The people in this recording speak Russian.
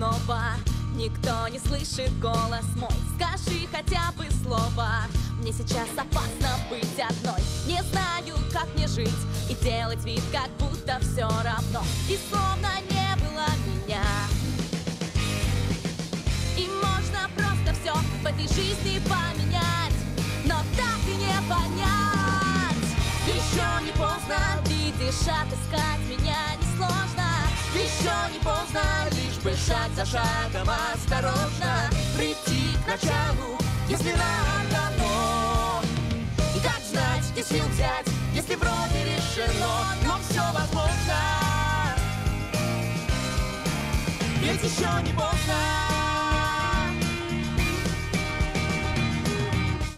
снова. Никто не слышит голос мой. Скажи хотя бы слово. Мне сейчас опасно быть одной. Не знаю, как мне жить И делать вид, как будто все равно. И словно не было меня. И можно просто все в этой жизни поменять. Но так и не понять. Еще не поздно, видишь, несложно Еще не поздно, лишь бы шаг за шагом осторожно Прийти к началу, если надо, но И как знать, где сил взять, если вроде решено Но все возможно. Ведь еще не поздно